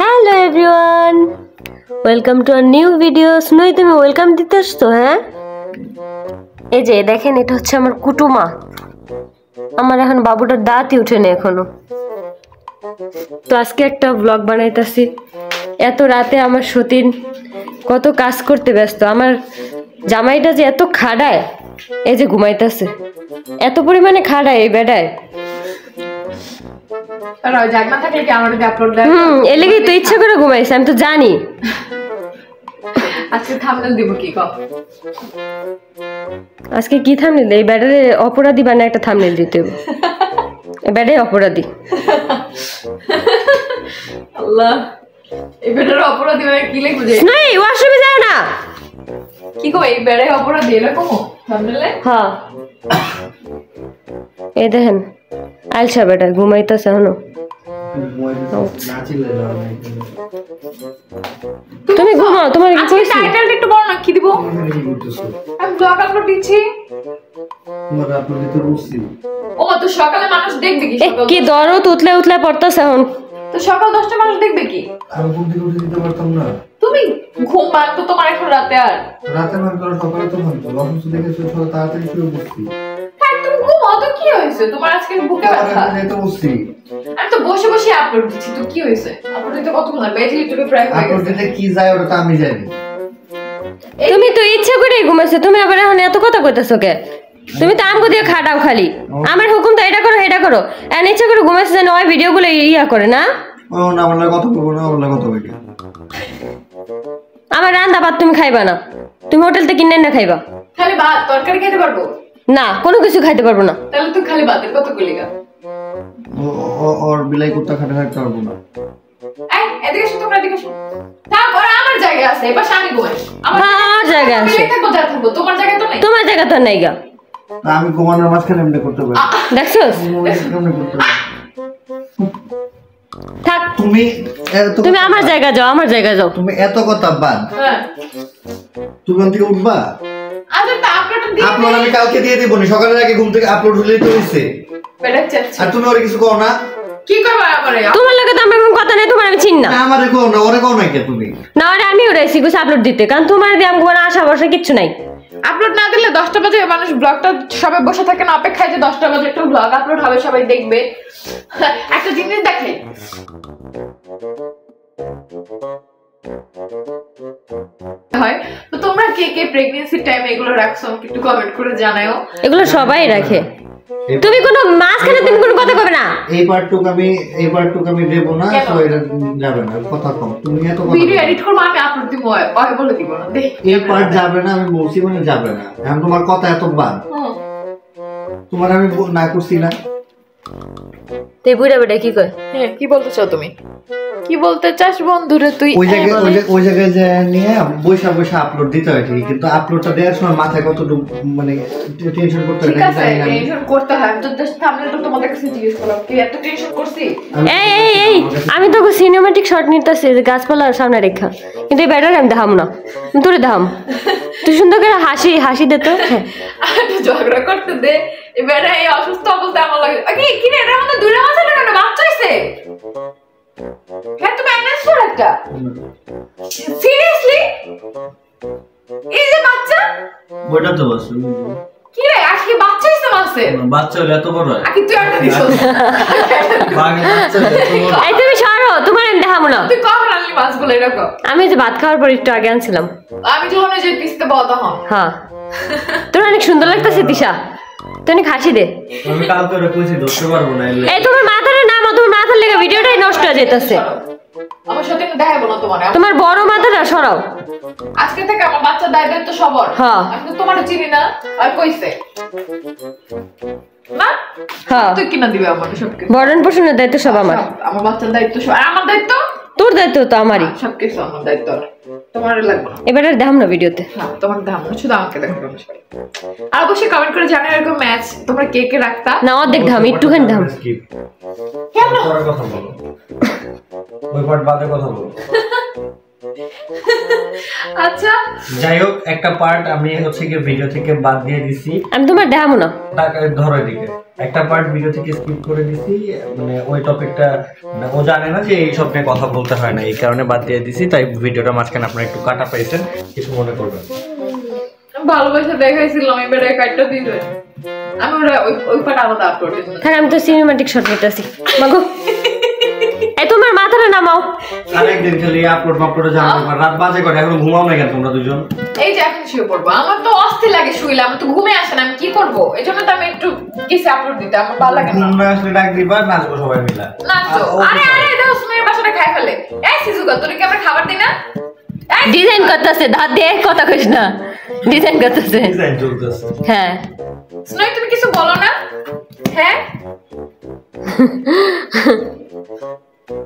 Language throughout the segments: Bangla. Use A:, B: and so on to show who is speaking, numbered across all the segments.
A: Hello everyone welcome to our new video শুনোই তুমি ওয়েলকাম দিতে আসতো হ্যাঁ? এই যে, দেখেন, এটা হচ্ছে আমার কুটুমা। আমার এখন বাবুটার দাঁতই উঠেনি এখনও। তো আজকে একটা ব্লগ বানাইতেছি। এত রাতে আমার সতীন কত কাজ করতে ব্যস্ত। আমার জামাইটা যে এত খাড়ায়, এই যে ঘুমাইতেছে। এত পরিমাণে খাড়ায় এই বেডায়। হুম লেগেই তো ইচ্ছা করে ঘুমাইছে আমি তো জানি।
B: আজকে থামনেল দিব কি কম
A: আজকে কি থামনেল এই ব্যাটারে অপরাধী বানায় একটা থামনেল দিতে হবে। ব্যাটারে অপরাধী।
B: আল্লাহ এই বেটার অপরাধী কি লিখব যে?
A: নাই ওয়াশরুমে যায় না।
B: কি গো এই বেড়ে অপরাধী এরকম থামনেলে
A: হ্যাঁ এই দেখেন আলসা বেটা ঘুমাইতেছে তুমি ঘুমাও তোমার কি
B: আজকে টাইটেলটা একটু বড় না কি দিব। আমি ব্লগ আপলোড দিচ্ছি। ও তো সকালে মানুষ দেখবে কি
A: কি দরদ উতলে উতলে পড়তেছে এখন?
B: তো সকাল দশটা মানুষ দেখবে কি?
C: আমি ঘুম থেকে উঠে দিতে পারতাম না
B: তুমি ঘুম ভাঙতো তোমার এখন রাতে আর।
C: রাতে সকালে তো ভাঙতো অসুস্থ দেখে তাড়াতাড়ি শুয়ে বসছি।
B: হ্যাঁ তুমি তো কি হয়েছে? তোমার আজকে বুকে ব্যথা।
C: যেতে বসছি
B: আমি তো বসে বসে আপলোড দিচ্ছি তো কি হয়েছে? আপলোড দিতে কতক্ষণ লাগবে এই যে ইউটিউবে প্রায় হয়ে
C: আপনার দিতে কি যায় ওটা তো আমি জানি।
A: তুমি তো ইচ্ছা করে ঘুমাইছো তুমি আবার এখন এত কথা কইতেছো কে? তুমি তো আমগো দিয়ে খাটাও খালি। আমার হুকুম তো এটা করো এটা করো। এন ইচ্ছা করে ঘুমাইছো যেন ওই ভিডিওগুলো ইয়া করে না?
C: ও না বললে কথা বলব না বললে বলব।
A: আমার রান্না ভাত তুমি খাইবা না। তুমি হোটেল থেকে কিনে না খাইবা।
B: খালি ভাত তরকারি খেতে পারব?
A: না কোনো কিছু খাইতে পারব না।
B: তাহলে তো খালি ভাতের
C: ও- ও- ওর বিলাই কুত্তা খাটে থাকতে পারব না।
B: এই এদিকে এসো তোমরা এদিকে এসো। তারপর আমার জায়গা আছে এবার আমি ঘুমাই
A: আমার জায়গা আছে।
B: থাকব যা থাকব? তোমার জায়গা তো নেই?
A: তোমার জায়গা তো নাই গা।
C: না, আমি ঘুমানোর মাঝখানে এমনি করতে পারি।
A: দেখছোস
C: এমনি করতে পারি।
A: থাক।
C: তুমি
A: তুমি আমার জায়গা যাও আমার জায়গা যাও।
C: তুমি এত কথা বাদ।
B: হ্যাঁ।
C: তুমি উঠবা?
B: আচ্ছা তা আপলোড
C: আমি কালকে দিয়ে দিব নি সকালের আগে ঘুম থেকে আপলোড হলেই তো হইছে। আর তুমি ওরে কিছু কও না?
B: কি করব আমারে?
A: তোমার লাগে তো আমার কোনো কথা নেই তোমার আমি চিন না।
C: না আমারে কও না ওরে কও না কে তুমি?
A: না ওরে আমি উড়াইছি গুছ আপলোড দিতে কারণ তোমার দিয়ে আমি কোনো আশা ভরসা কিচ্ছু নাই।
B: আপলোড না দিলে দশটা বাজে মানুষ ব্লগটা সবাই বসে থাকে না অপেক্ষায় যে দশটা বাজে একটু ব্লগ আপলোড হবে সবাই দেখবে। একটা জিনিস দেখে। হয় কে কে প্রেগন্যান্সি টাইম এগুলো রাখছো আমাকে একটু কমেন্ট করে জানাও
A: এগুলো সবাই রাখে। তুমি কোনো মাঝখানে তুমি কোনো কথা কবে না?
C: এই পার্টটুকু আমি এই পার্টটুকু আমি দেবো না তো এটা যাবে না কথা কম। তুমি এত কথা
B: ভিডিও এডিট করব আমি আপলোড দিব ওই বলে দিব না
C: এই পার্ট যাবে না আমি বলছি মানে যাবে না। এখন তোমার কথা এত বাদ। তোমার আমি না করছি না।
A: তুই বুড়া বেটা কি কয়?
B: হ্যাঁ কি বলতে চাও তুমি? কি বলতে চাস বন্ধুরে তুই?
C: ওই জায়গায় ওই জায়গায়- যে নিয়ে বৈশা বৈশা আপলোড দিতে হয় ঠিকই কিন্তু আপলোডটা দেওয়ার সময় মাথায় কতটুকু মানে টেনশন করতে হয়
B: ঠিক আছে
C: জানি না আমি।
B: টেনশন করতে হয়। আমি তো জাস্ট থামনেলটা তোমাদের কাছে জিজ্ঞেস করলাম। কি এত টেনশন করছি
C: আমি-
A: এই এই এই আমি তো সিনেমাটিক শট নিতেছি যে গাছপালার সামনে রেখা। কিন্তু এই ব্যাটার আমি দেখাম না। তোরে দেখাম তুই সুন্দর করে হাসি হাসি দে তো। হ্যাঁ।
B: ঝগড়া করতে দে। এবারে এই অসুস্থ অবস্থা আমার লাগে কি কি রে এটার মধ্যে দুইটা মাছ লাগানো বাচ্চা হইছে? হ্যাঁ তুমি কর একটা। সিরিয়াসলি এই যে বাচ্চা?
D: ওইটা তো বস
B: কি রে আজকে বাচ্চা হইছে মাছের
D: বাচ্চা হলে এত বড়
B: আকি তুই একটা দিছ
A: এই তুমি সরো তোমার আমি দেখাবো না।
B: তুই কখন আনলি মাছগুলো এরকম?
A: আমি যে ভাত খাওয়ার পর একটু আগে আনছিলাম।
B: আমি যখন ওই যে পিসতে তখন।
A: হ্যাঁ। তোর অনেক সুন্দর লাগতেছে তিশা তুই অনেক হাসি দে।
D: আমি কাল করে কইছি ধরতে পারব না
A: এই তোমার মাথার তোমার মাথার লেগে ভিডিওটাই নষ্ট হয়ে যেতেছে
B: আমার সাথে আমি দেখাবো তোমার
A: তোমার বড় মাথাটা সরাও।
B: আজকে থেকে আমার বাচ্চা দায় দায়িত্ব সবার।
A: হ্যাঁ।
B: আমি তোমার চিনি না আর কইছে। না
A: হ্যাঁ।
B: তুই কিনা দিবে আমার সবকিছু
A: বরণ পোষণের দায়িত্ব সব আমার।
B: আমার বাচ্চার দায়িত্ব সব। আমার দায়িত্ব?
A: তোর দায়িত্ব তো আমারই।
B: সবকিছু আমার দায়িত্ব। তোমার লাগবে
A: এবার আর দেখাম না ভিডিওতে।
B: তোমার দাম না শুধু আমাকে দেখো আর অবশ্যই কমেন্ট করে জানাও এরকম ম্যাচ তোমরা কে কে রাখতা।
A: না অর্ধেক ধাম একটুখানি ধাম
D: স্কিপ পরের কথা বলো। ওই পার্ট বাদে কথা বলো।
B: আচ্ছা।
D: যাই হোক একটা পার্ট আমি হচ্ছে কি ভিডিও থেকে বাদ দিয়ে দিছি।
A: আমি তোমার দেখাবো না।
D: টাকা ধরো এদিকে।
C: একটা পার্ট ভিডিও থেকে স্কিপ করে দিছি মানে ওই টপিকটা মানে ও জানে না যে এই সব নিয়ে কথা বলতে হয় না এই কারণে বাদ দিয়ে দিছি। তাই ভিডিওটা মাঝখানে আপনারা একটু কাটা পাইছেন কিছু মনে করবেন না।
B: ভালোবাসা দেখাইছিলাম এবারে কাটটা আমি ওরা ওই ওই পাটা আলাদা আপলোড দিলাম
A: থাক আমি তো সিনেমাটিক শট নিতেছি। মাগো। এই তোমার মাথাটা নামাও।
C: আরেকদিন খালি আপলোড আপলোড রাত বাজে করে এখন ঘুমাও না কেন তোমরা দুজন?
B: এই যে এখন শুয়ে পড়ব। আমার তো অস্থির লাগে শুইলে আমার তো ঘুমে আসে না আমি কি করব? এই জন্য তো আমি একটু কিছু আপলোড দিতে আমার ভালো লাগে না।
C: ঘুম না আসলে ডাক দিবা নাচবো সবাই মিলা।
B: নাচো
C: আর
B: আরে সুমের বাসাটা খাই ফেলে। এই সিজুকা তোর কি আমরা খাবার দিই না?
A: ডিজাইন করতেছে। ধার দিয়ে কথা কইস না। ডিজাইন করতেছে।
C: ডিজাইন চলতেছে।
A: হ্যাঁ।
B: সুনয় তুমি কিছু বলো না? হ্যাঁ?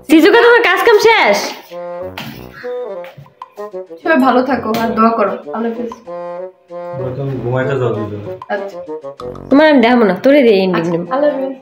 A: সিজুকা তোমার কাজ কাম শেষ?
B: সবাই ভালো থাকো আর দোয়া করো। আল্লাহ হাফেজ।
C: তুমি ঘুমাইতে যাও
B: আচ্ছা।
A: তোমার আমি দেখাবো না তোরে দিয়ে ইন্ডিং
B: আল্লাহ হাফেজ।